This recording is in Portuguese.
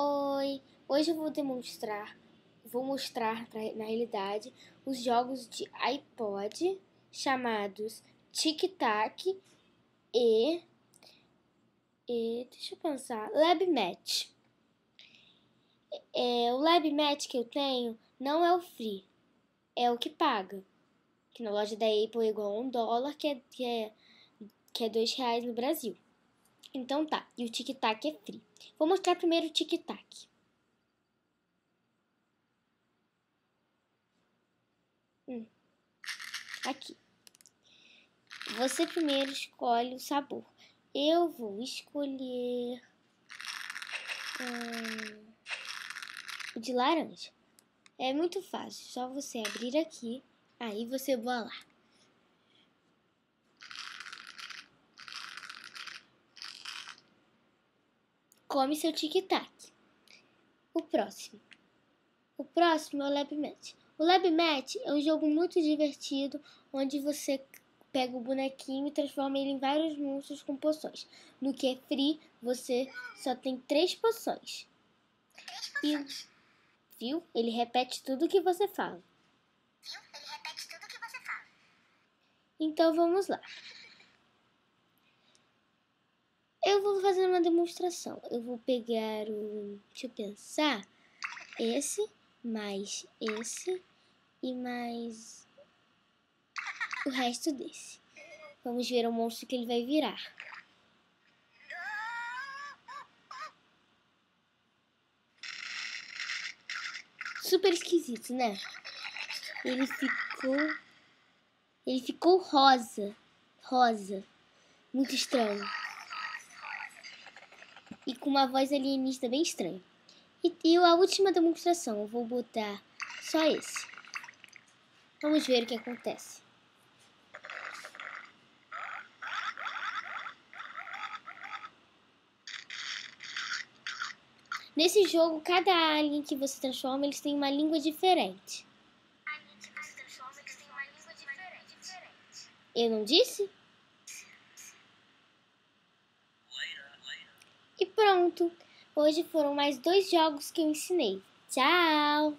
Oi, hoje eu vou demonstrar, vou mostrar pra, na realidade os jogos de iPod chamados Tic Tac e, e deixa eu pensar, Lab Match. É, o Lab Match que eu tenho não é o free, é o que paga. Que na loja da Apple é igual a um dólar, que é, que é, que é dois reais no Brasil. Então tá, e o tic-tac é free. Vou mostrar primeiro o tic-tac. Hum. Aqui. Você primeiro escolhe o sabor. Eu vou escolher hum, o de laranja. É muito fácil, só você abrir aqui, aí você bolar. Come seu tic-tac. O próximo. O próximo é o Lab Match. O Lab Match é um jogo muito divertido onde você pega o bonequinho e transforma ele em vários monstros com poções. No que é free, você só tem três poções. E, viu? Ele repete tudo que você fala. Viu? Ele repete tudo que você fala. Então vamos lá. Eu vou fazer uma demonstração. Eu vou pegar o. Deixa eu pensar. Esse, mais esse e mais o resto desse. Vamos ver o monstro que ele vai virar. Super esquisito, né? Ele ficou. Ele ficou rosa. Rosa. Muito estranho e com uma voz alienígena bem estranha. E, e a última demonstração, eu vou botar só esse. Vamos ver o que acontece. Nesse jogo, cada alien que você transforma, eles têm uma língua diferente. Eu não disse? E pronto! Hoje foram mais dois jogos que eu ensinei. Tchau!